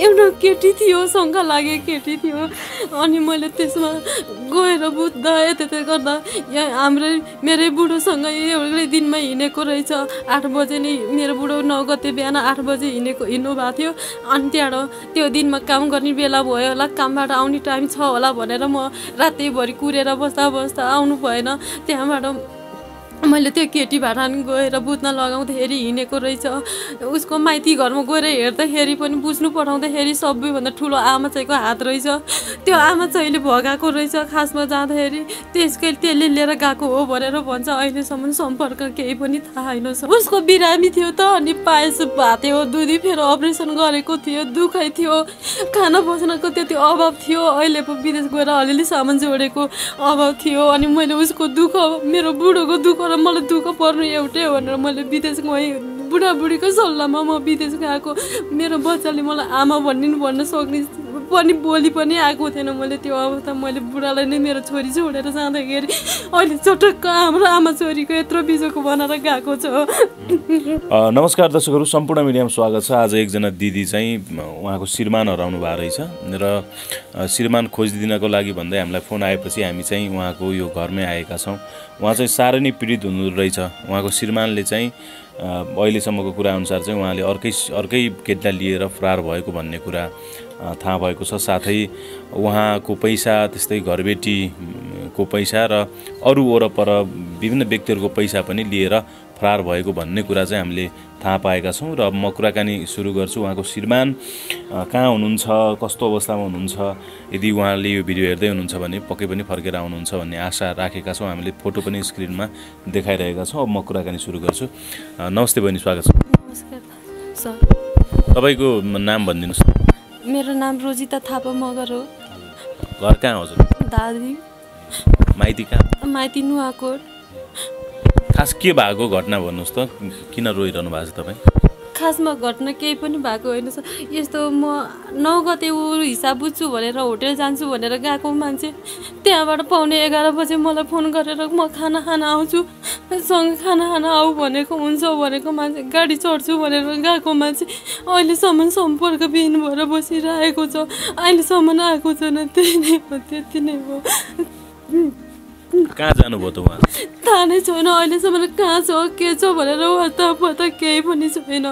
एउटा केटी थियो शङ्का लागेको केटी थियो। अनि मैले त्यसमा गएर बुझ्दा यता गर्दा यहाँ हाम्रै मेरै बुढोसँग एउटै दिनमा हिँडेको रहेछ। आठ बजे नै मेरो बुढो नौ गते बिहान आठ बजे हिँडेको हिँड्नु भएको थियो। अनि त्यहाँबाट त्यो दिनमा काम गर्ने बेला भयो होला कामबाट आउने टाइम छ होला भनेर म रातैभरि कुरेर बस्दा बस्दा आउनु भएन। त्यहाँबाट मैले त्यो केटी भाडा गएर बुझ्न लगाउँदाखेरि हिँडेको रहेछ। उसको माइती घरमा गएर हेर्दाखेरि पनि बुझ्नु पठाउँदाखेरि सबैभन्दा ठुलो आमा चाहिँको हात रहेछ। त्यो आमा चाहिँले भगाएको रहेछ खासमा जाँदाखेरि। त्यसकै त्यसले लिएर गएको हो भनेर भन्छ। अहिलेसम्म सम्पर्क केही पनि थाहा सर। उसको बिरामी थियो त अनि पायस भाथ्यो दुधी फेरि अपरेसन गरेको थियो दुखाइ थियो। खाना बस्नको त्यति अभाव थियो। अहिले विदेश गएर अलिअलि सामान जोडेको अभाव थियो। अनि मैले उसको दुःख मेरो बुढोको दुःख र मलाई दुःख पर्नु एउटै हो भनेर मैले विदेश गएँ बुढाबुढीको सल्लाहमा म विदेश गएको मेरो बच्चाले मलाई आमा भनिदिनु भन्न सक्ने पनि बोली पनि आएको थिएन मैले। त्यो अवस्था मैले बुढालाई नै मेरो छोरी छोडेर जाँदाखेरि अहिले चटक्क हाम्रो आमा छोरीको यत्रो बिजोको बनाएर गएको छ। नमस्कार दर्शकहरू सम्पूर्ण मिडियामा स्वागत छ। आज एकजना दिदी चाहिँ उहाँको श्रीमान हराउनु भएको रहेछ र श्रीमान खोजिदिनको लागि भन्दै हामीलाई फोन आएपछि हामी चाहिँ उहाँको यो घरमै आएका छौँ। उहाँ चाहिँ साह्रै नै पीडित हुनु रहेछ। उहाँको श्रीमानले चाहिँ अहिलेसम्मको कुरा अनुसार चाहिँ उहाँले अर्कै अर्कै केटीलाई लिएर फरार भएको भन्ने कुरा थाहा भएको छ। साथै उहाँको पैसा त्यस्तै घरबेटीको पैसा र अरू वरपर विभिन्न व्यक्तिहरूको पैसा पनि लिएर फरार भएको भन्ने कुरा चाहिँ हामीले थाहा पाएका छौँ र म कुराकानी सुरु गर्छु। उहाँको श्रीमान कहाँ हुनुहुन्छ? कस्तो अवस्थामा हुनुहुन्छ? यदि उहाँले यो भिडियो हेर्दै हुनुहुन्छ भने पक्कै पनि फर्केर आउनुहुन्छ भन्ने आशा राखेका छौँ। हामीले फोटो पनि स्क्रिनमा देखाइरहेका छौँ। अब म कुराकानी सुरु गर्छु। नमस्ते बहिनी स्वागत छ। तपाईँको नाम भनिदिनुहोस्। मेरो नाम रोजिता थापा मगर हो। घर कहाँ हजुर? दादी माइती कहाँ? माइती नुवाकोट। खास के भएको घटना भन्नुहोस् त? किन रोइरहनु भएको छ तपाईँ? खासमा घटना केही पनि भएको होइन सर। यस्तो म नौ गते ऊ हिसाब बुझ्छु भनेर होटेल जान्छु भनेर गएको मान्छे त्यहाँबाट पाउने एघार बजे मलाई फोन गरेर म खाना खान आउँछु सँग खाना खान आऊ भनेको हुन्छ भनेको मान्छे गाडी चढ्छु भनेर गएको मान्छे अहिलेसम्म सम्पर्कविहीन भएर बसिरहेको छ अहिलेसम्म आएको छैन त्यही नै हो त्यति नै हो। कहाँ जानुभयो त उहाँ थाहा नै छैन अहिलेसम्म कहाँ छ के छ भनेर वार्ता पत्ता केही पनि छैन।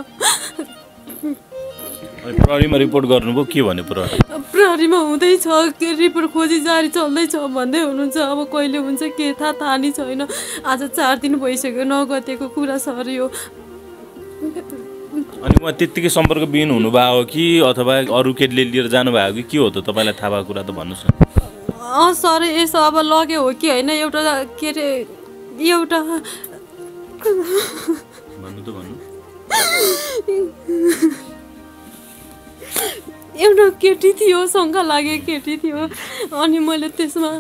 प्रहरीमा रिपोर्ट गर्नुभयो के भन्यो प्रहरी? प्रहरीमा हुँदैछ के रिपोर्ट खोजी जारी चल्दैछ भन्दै हुनुहुन्छ अब कहिले हुन्छ के थाहा थाहा नै छैन। आज चार दिन भइसक्यो नगतेको कुरा सर यो अनि उहाँ त्यत्तिकै सम्पर्कविहीन हुनुभयो हो कि अथवा अरू केटीले लिएर जानुभयो कि के हो त तपाईँलाई थाहा भएको कुरा त भन्नुहोस् न। अँ सर यसो अब लग्यो हो कि होइन एउटा के अरे एउटा। भन्नु त भन्नु। एउटा केटी थियो शङ्का लागेको केटी थियो। अनि मैले त्यसमा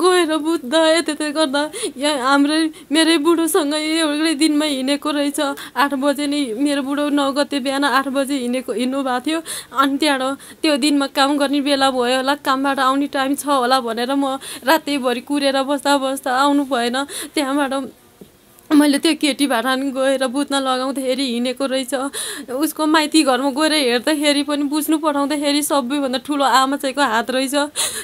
गएर बुझ्दा यता गर्दा यहाँ हाम्रै मेरै बुढोसँग एउटै दिनमा हिँडेको रहेछ। आठ बजे नै मेरो बुढो नौ गते बिहान आठ बजे हिँडेको हिँड्नु भएको थियो। अनि त्यहाँबाट त्यो दिनमा काम गर्ने बेला भयो होला कामबाट आउने टाइम छ होला भनेर म रातैभरि कुरेर बस्दा बस्दा आउनु भएन। त्यहाँबाट मैले त्यो केटी भाडा गएर बुझ्न लगाउँदाखेरि हिँडेको रहेछ। उसको माइती घरमा गएर हेर्दाखेरि पनि बुझ्नु पठाउँदाखेरि सबैभन्दा ठुलो आमा चाहिँको हात रहेछ।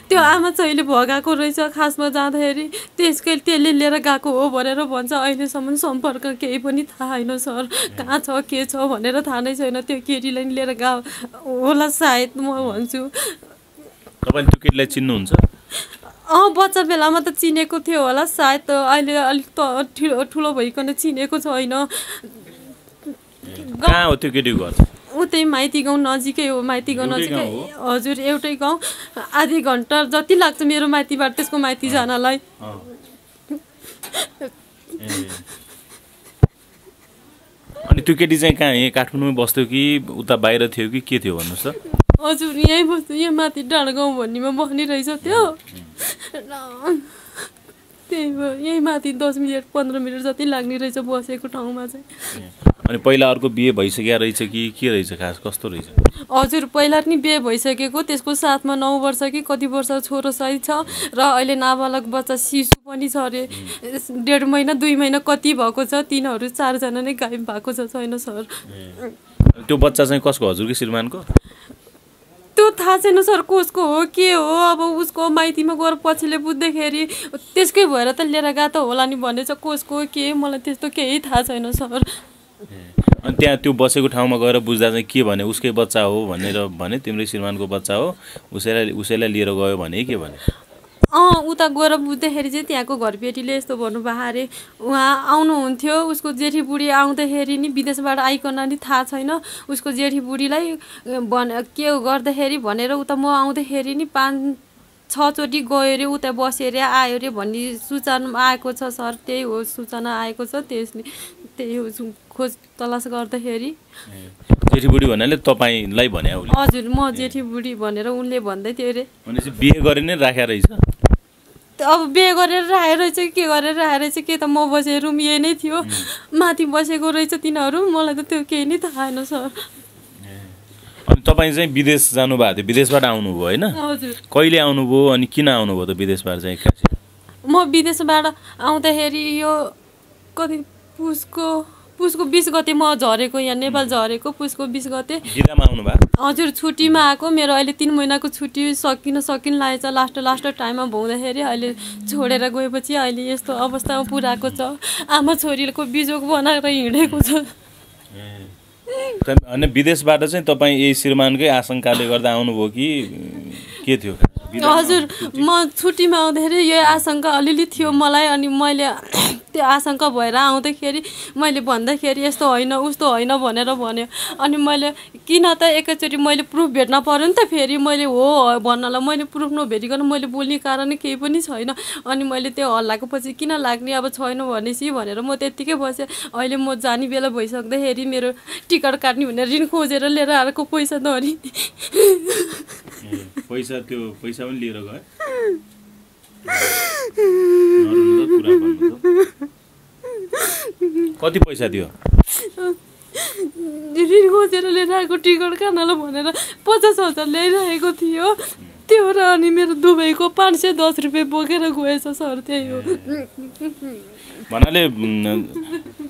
त्यो आमा चाहिँले भगाएको रहेछ खासमा जाँदाखेरि। त्यसकै त्यसले लिएर गएको हो भनेर भन्छ। अहिलेसम्म सम्पर्क केही पनि थाहा छैन सर। कहाँ छ के छ भनेर थाहा नै छैन। त्यो केटीलाई लिएर गएको होला सायद म भन्छु। तपाईँले त्यो केटीलाई चिन्नुहुन्छ? अँ बच्चा बेलामा त चिनेको थियो होला सायद अहिले अलिक त ठुलो ठुलो भइकन चिनेको छैन। कहाँ हो त्यो केटीको घर? उतै माइती गाउँ नजिकै हो माइती गाउँ नजिकै। हजुर एउटै गाउँ। आधी घन्टा जति लाग्छ मेरो माइतीबाट त्यसको माइती जानलाई। अनि त्यो केटी चाहिँ कहाँ यहीँ काठमाडौँमै बस्थ्यो कि उता बाहिर थियो कि के थियो भन्नुहोस् त? हजुर यहीँ बस्छु यहाँ माथि डाँडा गाउँ भन्नेमा बस्ने रहेछ त्यो। त्यही भयो यहीँ माथि दस मिनट पन्ध्र मिनट जति लाग्ने रहेछ बसेको ठाउँमा चाहिँ। अनि पहिला अर्को बिहे भइसकेको रहेछ कि के रहेछ खास कस्तो रहेछ? हजुर पहिला नि बिहे भइसकेको त्यसको साथमा नौ वर्ष कि कति वर्ष छोरो सही छ र अहिले नाबालक बच्चा शिशु पनि छ अरे। डेढ महिना दुई महिना कति भएको छ तिनीहरू चारजना नै गायब भएको छैन सर? त्यो बच्चा चाहिँ कसको हजुरकै श्रीमानको? थाहा छैन सर कसको हो के हो अब उसको माइतीमा गएर पछिले बुझ्दाखेरि त्यसकै भएर त लिएर गएको त होला नि भन्ने छ कसको के मलाई त्यस्तो केही थाहा छैन सर। अनि त्यहाँ त्यो बसेको ठाउँमा गएर बुझ्दा चाहिँ के भने उसकै बच्चा हो भनेर भने तिम्रै श्रीमानको बच्चा हो उसैलाई उसैलाई लिएर गयो भने के भने? अँ उता गएर बुझ्दाखेरि चाहिँ त्यहाँको घरपेटीले यस्तो भन्नुभयो अरे उहाँ आउनुहुन्थ्यो उसको जेठी बुढी आउँदाखेरि नि विदेशबाट आइकन नि थाहा छैन उसको जेठी बुढीलाई भन के गर्दाखेरि भनेर उता म आउँदाखेरि नि पाँच छचोटि गयो अरे उता बस्यो अरे आयो अरे भन्ने सूचना आएको छ सर त्यही हो सूचना आएको छ त्यसले त्यही हो खोज तलास गर्दाखेरि। जेठी बुढी भन्नाले तपाईँलाई भने हजुर म जेठी बुढी भनेर उनले भन्दै थियो अरे। भनेपछि बिहे गरे नै राखेको रहेछ? अब बिहे गरेर राखेर रहेछ कि गरेर राखेर रहेछ के त म बसेको रुम यही नै थियो। माथि बसेको रहेछ तिनीहरू मलाई त त्यो केही नै थाहा छैन सर। अनि तपाईँ चाहिँ विदेश जानुभएको थियो विदेशबाट आउनुभयो होइन? हजुर। कहिले आउनुभयो अनि किन आउनुभयो त विदेशबाट चाहिँ म विदेशबाट आउँदाखेरि यो कति पुसको पुसको बिस गते म झरेको यहाँ नेपाल झरेको पुसको बिस गते। हजुर छुट्टीमा आएको। मेरो अहिले तिन महिनाको छुट्टी सकिन सकिन लागेको छ। लास्ट लास्ट टाइममा भाउँदाखेरि अहिले छोडेर गएपछि अहिले यस्तो अवस्थामा पुऱ्याएको छ। आमा छोरीको बिजोग बनाएर हिँडेको छ। अनि विदेशबाट चाहिँ तपाईँ यही श्रीमानकै आशङ्काले गर्दा आउनुभयो कि के थियो? हजुर म छुट्टीमा आउँदाखेरि यो आशङ्का अलिअलि थियो मलाई अनि मैले त्यो आशङ्का भएर आउँदाखेरि मैले भन्दाखेरि यस्तो होइन उस्तो होइन भनेर भन्यो। अनि मैले किन त एकैचोटि मैले प्रुफ भेट्न पऱ्यो नि त फेरि मैले हो भन्नलाई मैले प्रुफ नभेटिकन मैले बोल्ने कारण केही पनि छैन। अनि मैले त्यो हल्लाको पछि किन लाग्ने अब छैन भनेपछि भनेर म त्यत्तिकै बसेँ। अहिले म जाने बेला भइसक्दाखेरि मेरो टिकट काट्ने भनेर ऋण खोजेर लिएर आएको पैसा ए, पैसा त्यो पैसा पनि लिएर गयो? कति पैसा थियो ऋण खोजेर लिएर आएको टिकट काट्नलाई भनेर पचास हजार ल्याइरहेको थियो। त्यो र अनि मेरो दुबईको पाँच सय दस रुपियाँ बोकेर गएछ सर त्यही हो। भन्नाले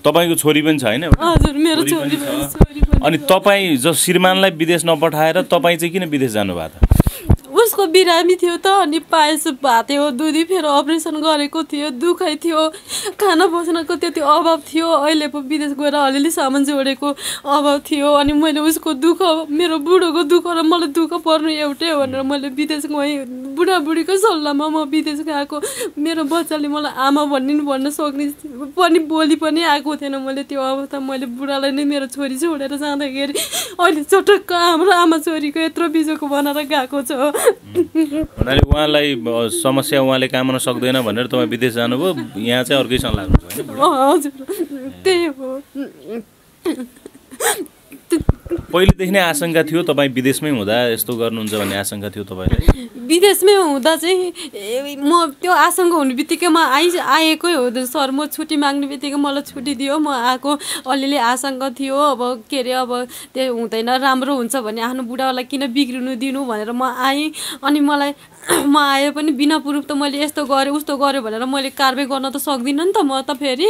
तपाईँको छोरी पनि छ होइन? हजुर मेरो छोरी अनि तपाईँ जो श्रीमानलाई विदेश नपठाएर तपाईँ चाहिँ किन विदेश जानुभएको? उसको बिरामी थियो त अनि पायस भाते हो दुधी फेरि अपरेसन गरेको थियो दुखाइ थियो खाना बस्नको त्यति अभाव थियो अहिले पो विदेश गएर अलिअलि सामान जोडेको अभाव थियो अनि मैले उसको दुःख मेरो बुढोको दुःख र मलाई दुःख पर्नु एउटै भनेर मैले विदेश गएँ बुढाबुढीको सल्लाहमा म विदेश गएको मेरो बच्चाले मलाई आमा भन्ने नि भन्न सक्ने पनि बोली पनि आएको थिएन मैले। त्यो अवस्था मैले बुढालाई नै मेरो छोरी छोडेर जाँदाखेरि अहिले चटक्क हाम्रो आमा छोरीको यत्रो बिजोको बनाएर गएको छ। भन्नाले उहाँलाई समस्या उहाँले कामन सक्दैन भनेर तपाईँ विदेश जानुभयो। यहाँ चाहिँ अर्कैसँग लाग्नुहुन्छ होइन हजुर। त्यही हो। पहिलेदेखि नै आशंका थियो तपाईँ विदेशमै हुँदा यस्तो गर्नुहुन्छ भन्ने आशंका थियो तपाईँलाई? विदेशमै हुँदा चाहिँ म त्यो आशङ्का हुने बित्तिकै म आइ आएकै हो सर म छुट्टी माग्ने बित्तिकै मलाई छुट्टी दियो म आएको अलिअलि आशङ्का थियो अब के अरे अब त्यो हुँदैन राम्रो हुन्छ भने आफ्नो बुढालाई किन बिग्रिनु दिनु भनेर म आएँ अनि मलाई म आए पनि बिना प्रुफ त मैले यस्तो गरेँ उस्तो गरेँ भनेर मैले कारवाही गर्न त सक्दिनँ नि त म त फेरि।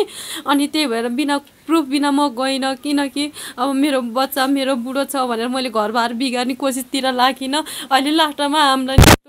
अनि त्यही भएर बिना प्रुफ बिना म गइनँ किनकि अब मेरो बच्चा मेरो बुढो छ भनेर मैले घरबार बिगार्ने कोसिसतिर लागिनँ अहिले लास्टमा हामीलाई